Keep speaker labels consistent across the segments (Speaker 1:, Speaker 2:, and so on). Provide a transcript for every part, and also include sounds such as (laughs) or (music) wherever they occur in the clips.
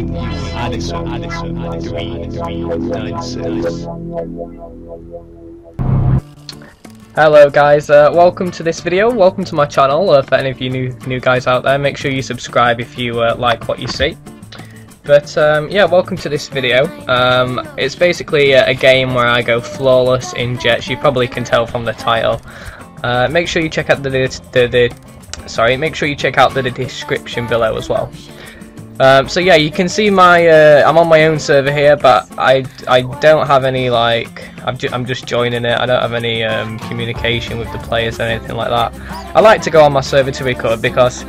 Speaker 1: Addison, Addison,
Speaker 2: Hello guys, uh, welcome to this video, welcome to my channel, uh, for any of you new new guys out there, make sure you subscribe if you uh, like what you see. But um, yeah, welcome to this video. Um, it's basically a, a, game where I go flawless in jets, you probably can tell from the title. Uh, make sure you check out the, the, the, sorry, make sure you check out the description below as well. Um, so yeah, you can see my, uh, I'm on my own server here, but I, I don't have any, like, I'm, ju I'm just joining it, I don't have any um, communication with the players or anything like that. I like to go on my server to record because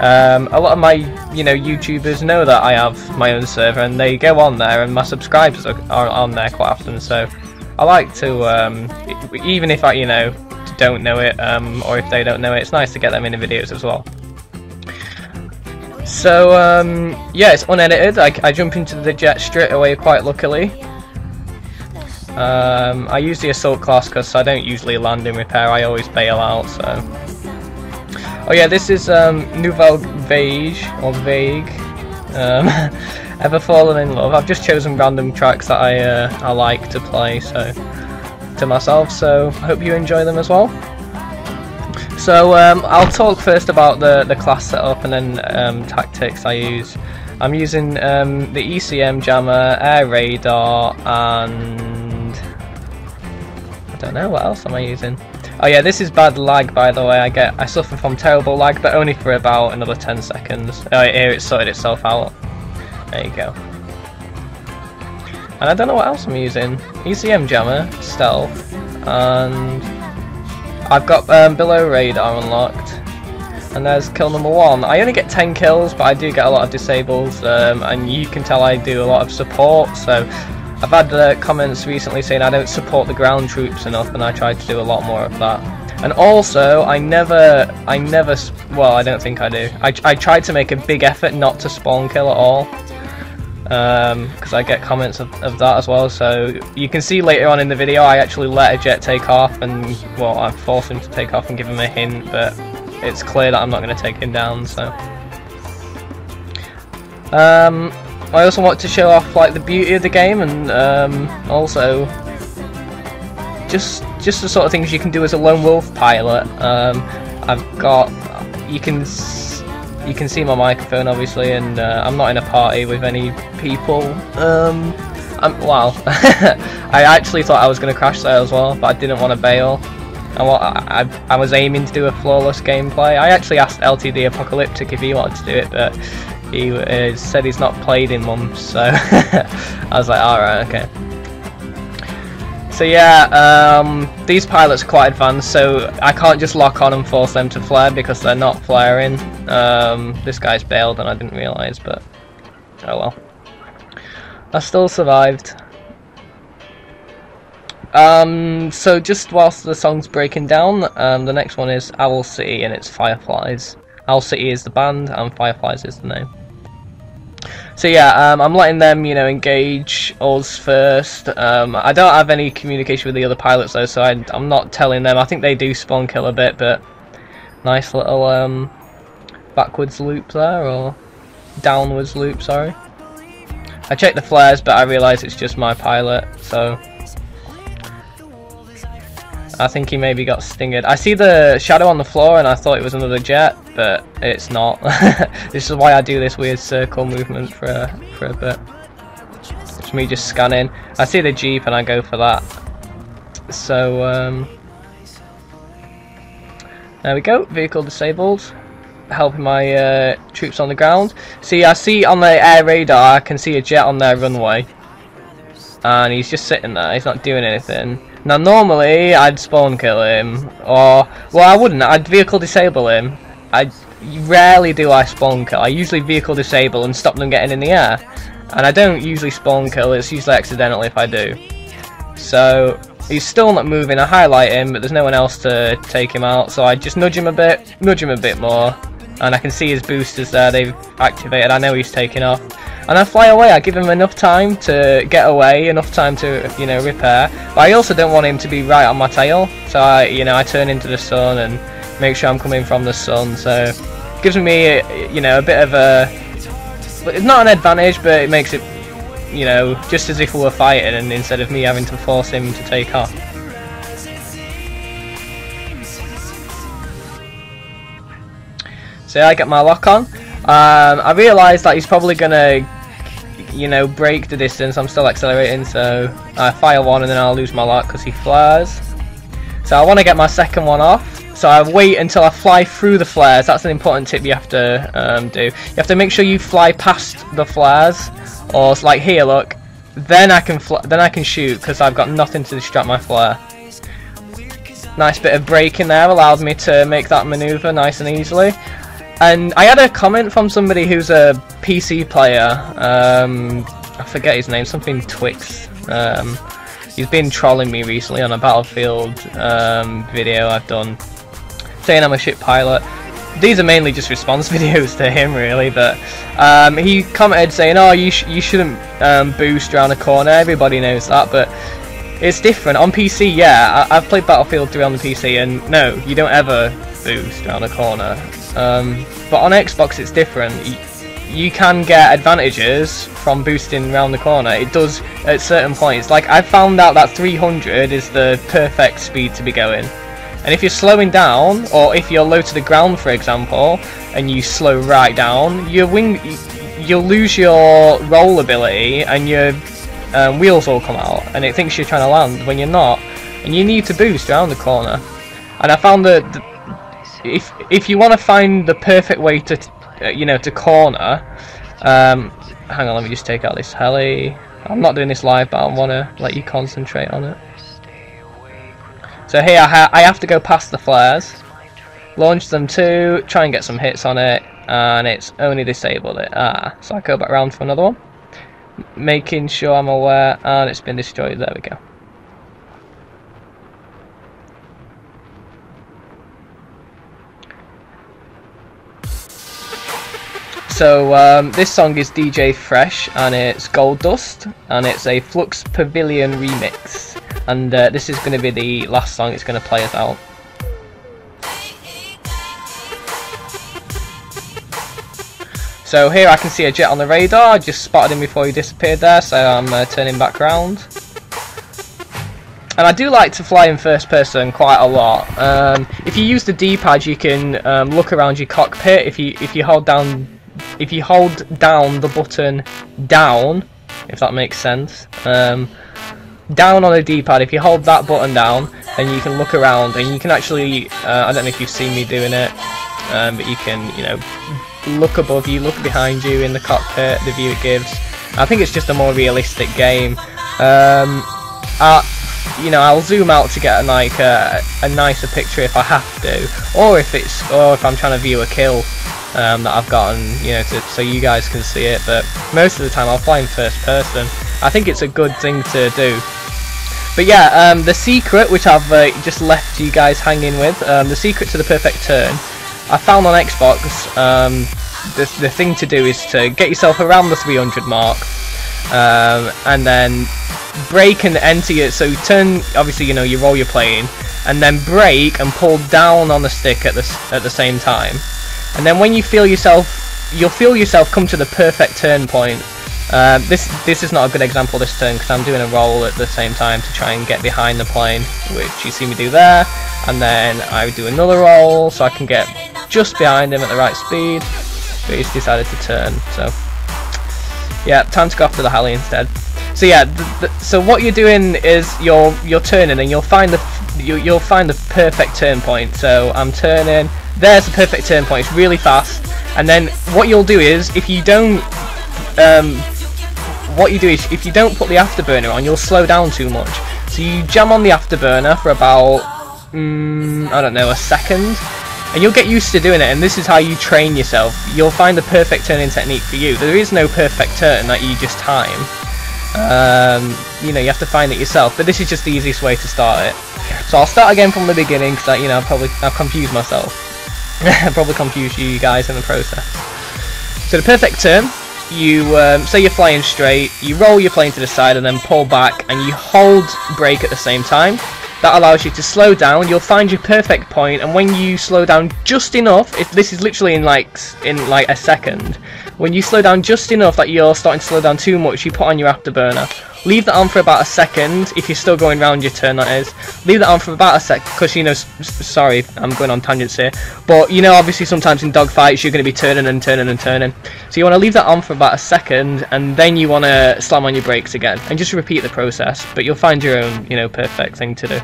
Speaker 2: um, a lot of my, you know, YouTubers know that I have my own server and they go on there and my subscribers are, are on there quite often, so I like to, um, even if I, you know, don't know it, um, or if they don't know it, it's nice to get them in the videos as well. So, um, yeah, it's unedited. I, I jump into the jet straight away quite luckily. Um, I use the assault class because I don't usually land in repair, I always bail out, so... Oh yeah, this is um, Nouvelle Vague, or Vague. Um, (laughs) Ever Fallen in Love. I've just chosen random tracks that I, uh, I like to play, so... To myself, so I hope you enjoy them as well. So um, I'll talk first about the, the class setup and then um, tactics I use. I'm using um, the ECM jammer, air radar, and I don't know what else am I using. Oh yeah, this is bad lag by the way. I get I suffer from terrible lag, but only for about another 10 seconds. Oh, here it sorted itself out. There you go. And I don't know what else I'm using. ECM jammer, stealth, and I've got um, below radar unlocked. And there's kill number one. I only get 10 kills, but I do get a lot of disables, um, and you can tell I do a lot of support, so I've had uh, comments recently saying I don't support the ground troops enough, and I try to do a lot more of that. And also, I never, I never, well, I don't think I do. I, I tried to make a big effort not to spawn kill at all because um, I get comments of, of that as well. So you can see later on in the video I actually let a jet take off and well I forced him to take off and give him a hint but it's clear that I'm not going to take him down so. Um, I also want to show off like the beauty of the game and um, also just just the sort of things you can do as a lone wolf pilot. Um, I've got you can you can see my microphone obviously and uh, I'm not in a party with any people. Um I'm, well (laughs) I actually thought I was going to crash there as well but I didn't want to bail I, I, I was aiming to do a flawless gameplay. I actually asked LTD Apocalyptic if he wanted to do it but he uh, said he's not played in months so (laughs) I was like alright okay so yeah, um, these pilots are quite advanced, so I can't just lock on and force them to flare because they're not flaring. Um, this guy's bailed and I didn't realise, but oh well. I still survived. Um, so just whilst the song's breaking down, um, the next one is Owl City and it's Fireflies. Owl City is the band and Fireflies is the name. So yeah, um, I'm letting them, you know, engage us first. Um, I don't have any communication with the other pilots though, so I, am not telling them. I think they do spawn kill a bit, but nice little um, backwards loop there, or downwards loop, sorry. I checked the flares, but I realise it's just my pilot, so I think he maybe got stingered. I see the shadow on the floor and I thought it was another jet, but it's not. (laughs) this is why I do this weird circle movement for a, for a bit. It's me just scanning. I see the jeep and I go for that. So, um, there we go, vehicle disabled. Helping my uh, troops on the ground. See, I see on the air radar, I can see a jet on their runway. And he's just sitting there, he's not doing anything. Now normally I'd spawn kill him, or well I wouldn't. I'd vehicle disable him. I rarely do I spawn kill. I usually vehicle disable and stop them getting in the air, and I don't usually spawn kill. It's usually accidentally if I do. So he's still not moving. I highlight him, but there's no one else to take him out. So I just nudge him a bit, nudge him a bit more, and I can see his boosters there. They've activated. I know he's taking off and I fly away. I give him enough time to get away, enough time to you know repair. But I also don't want him to be right on my tail, so I you know I turn into the sun and make sure I'm coming from the sun. So it gives me you know a bit of a it's not an advantage, but it makes it, you know, just as if we were fighting, and instead of me having to force him to take off. So I get my lock on. Um, I realise that he's probably gonna, you know, break the distance. I'm still accelerating, so I fire one and then I'll lose my lock because he flares. So I want to get my second one off. So I wait until I fly through the flares. That's an important tip you have to um, do. You have to make sure you fly past the flares, or it's like here, look. Then I can then I can shoot because I've got nothing to distract my flare. Nice bit of braking there allowed me to make that maneuver nice and easily. And I had a comment from somebody who's a PC player. Um, I forget his name, something Twix. Um, he's been trolling me recently on a Battlefield um, video I've done, saying I'm a shit pilot. These are mainly just response (laughs) videos to him, really. But um, he commented saying, "Oh, you sh you shouldn't um, boost around a corner. Everybody knows that, but." It's different on PC. Yeah, I I've played Battlefield 3 on the PC, and no, you don't ever boost around a corner. Um, but on Xbox it's different. You, you can get advantages from boosting around the corner. It does at certain points. Like I found out that 300 is the perfect speed to be going. And if you're slowing down, or if you're low to the ground, for example, and you slow right down, your wing, you'll lose your roll ability, and your um, wheels will come out, and it thinks you're trying to land when you're not, and you need to boost around the corner. And I found that if if you want to find the perfect way to, uh, you know, to corner, um, hang on, let me just take out this heli. I'm not doing this live, but I want to let you concentrate on it. So here I, ha I have to go past the flares, launch them too, try and get some hits on it, and it's only disabled it. Ah, so I go back around for another one, making sure I'm aware, and it's been destroyed. There we go. So um, this song is DJ Fresh and it's Gold Dust and it's a Flux Pavilion remix and uh, this is going to be the last song it's going to play us out. So here I can see a jet on the radar, I just spotted him before he disappeared there so I'm uh, turning back around. And I do like to fly in first person quite a lot. Um, if you use the D-pad you can um, look around your cockpit if you if you hold down if you hold down the button down, if that makes sense, um, down on the D-pad, if you hold that button down, then you can look around and you can actually, uh, I don't know if you've seen me doing it, um, but you can, you know, look above you, look behind you in the cockpit, the view it gives. I think it's just a more realistic game. Um, you know, I'll zoom out to get a, like a, a nicer picture if I have to, or if it's, or if I'm trying to view a kill um, that I've gotten, you know, to, so you guys can see it. But most of the time, I'll fly in first person. I think it's a good thing to do. But yeah, um, the secret, which I've uh, just left you guys hanging with, um, the secret to the perfect turn, I found on Xbox. Um, the, the thing to do is to get yourself around the 300 mark, um, and then brake and enter it. So turn, obviously, you know, you roll your plane, and then brake and pull down on the stick at the at the same time and then when you feel yourself, you'll feel yourself come to the perfect turn point. Uh, this this is not a good example this turn because I'm doing a roll at the same time to try and get behind the plane, which you see me do there, and then I do another roll so I can get just behind him at the right speed, but he's decided to turn, so yeah, time to go after the heli instead. So yeah, so what you're doing is you're you're turning and you'll find the you, you'll find the perfect turn point. So I'm turning, there's the perfect turn point. It's really fast. And then what you'll do is, if you don't, um, what you do is, if you don't put the afterburner on, you'll slow down too much. So you jam on the afterburner for about, mm, I don't know, a second, and you'll get used to doing it. And this is how you train yourself. You'll find the perfect turning technique for you. There is no perfect turn that you just time. Um, you know, you have to find it yourself. But this is just the easiest way to start it. So I'll start again from the beginning because, you know, I've probably I've confused myself. (laughs) probably confused you guys in the process. So the perfect turn, you um, say you're flying straight, you roll your plane to the side and then pull back and you hold brake at the same time. that allows you to slow down. You'll find your perfect point, and when you slow down just enough, if this is literally in like in like a second, when you slow down just enough that you're starting to slow down too much, you put on your afterburner. Leave that on for about a second, if you're still going round your turn that is. Leave that on for about a sec, because you know, sorry, I'm going on tangents here, but you know obviously sometimes in dogfights you're going to be turning and turning and turning. So you want to leave that on for about a second, and then you want to slam on your brakes again, and just repeat the process, but you'll find your own, you know, perfect thing to do.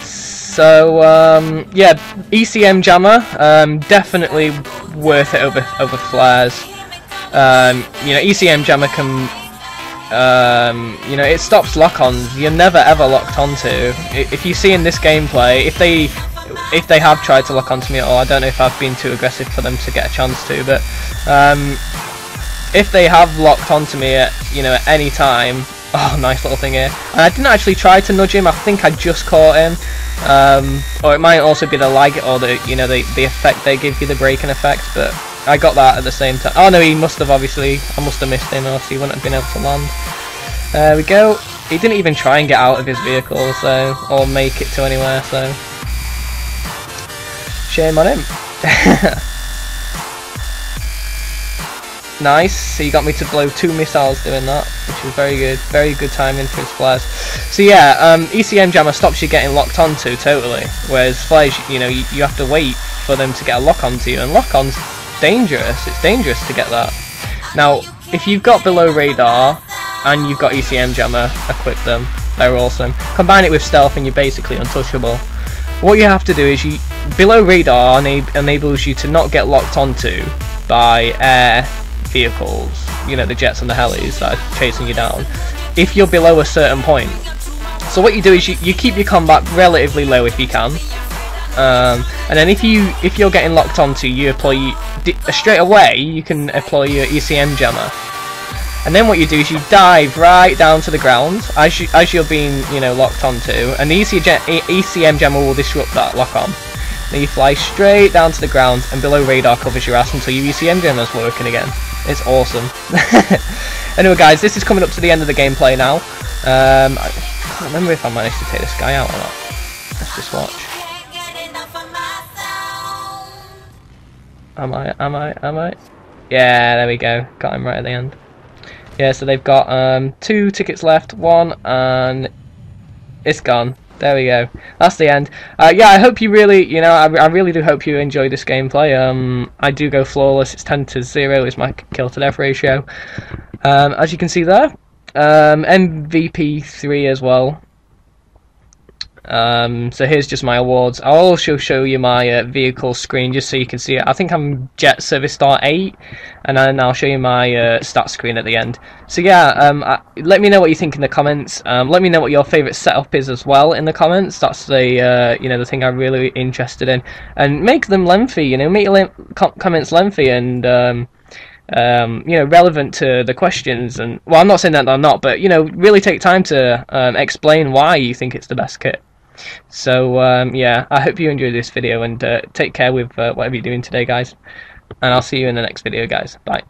Speaker 2: So um, yeah, ECM Jammer, um, definitely worth it over over flares. Um, you know, ECM Jammer can, um, you know, it stops lock-ons. You're never ever locked onto. If you see in this gameplay, if they if they have tried to lock onto me at all, I don't know if I've been too aggressive for them to get a chance to, but um, if they have locked onto me at you know at any time, (laughs) oh nice little thing here. And I didn't actually try to nudge him. I think I just caught him, um, or it might also be the lag or the you know the the effect they give you the braking effect, but I got that at the same time. Oh no, he must have obviously, I must have missed him or he wouldn't have been able to land. There we go. He didn't even try and get out of his vehicle, so, or make it to anywhere, so. Shame on him. (laughs) nice, So he got me to blow two missiles doing that, which was very good. Very good timing for his flares. So yeah, um, ECM Jammer stops you getting locked onto, totally. Whereas flares, you know, you, you have to wait for them to get a lock onto you, and lock-ons dangerous. It's dangerous to get that. Now, if you've got below radar and you've got ECM jammer, equip them. They're awesome. Combine it with stealth and you're basically untouchable. What you have to do is you below radar enab enables you to not get locked onto by air vehicles, you know, the jets and the helis that are chasing you down, if you're below a certain point. So what you do is you, you keep your combat relatively low if you can, um, and then if you if you're getting locked onto, you apply straight away. You can apply your ECM jammer, and then what you do is you dive right down to the ground as you as you're being you know locked onto, and the ECM jammer will disrupt that lock on. Then you fly straight down to the ground, and below radar covers your ass until your ECM jammer's working again. It's awesome. (laughs) anyway, guys, this is coming up to the end of the gameplay now. Um, I can't remember if I managed to take this guy out or not. Let's just watch. Am I? Am I? Am I? Yeah, there we go. Got him right at the end. Yeah, so they've got um, two tickets left. One, and it's gone. There we go. That's the end. Uh, yeah, I hope you really, you know, I, I really do hope you enjoy this gameplay. Um, I do go flawless. It's 10 to 0 is my kill to death ratio. Um, as you can see there. Um, MVP 3 as well. Um, so here's just my awards. I'll also show you my uh, vehicle screen just so you can see it. I think I'm Jet Service Star 8, and then I'll show you my uh, screen at the end. So yeah, um, uh, let me know what you think in the comments. Um, let me know what your favourite setup is as well in the comments. That's the uh, you know the thing I'm really interested in, and make them lengthy. You know, make your com comments lengthy and. Um, um, you know, relevant to the questions, and well, I'm not saying that they're not, but you know, really take time to um, explain why you think it's the best kit. So um, yeah, I hope you enjoyed this video and uh, take care with uh, whatever you're doing today, guys. And I'll see you in the next video, guys. Bye.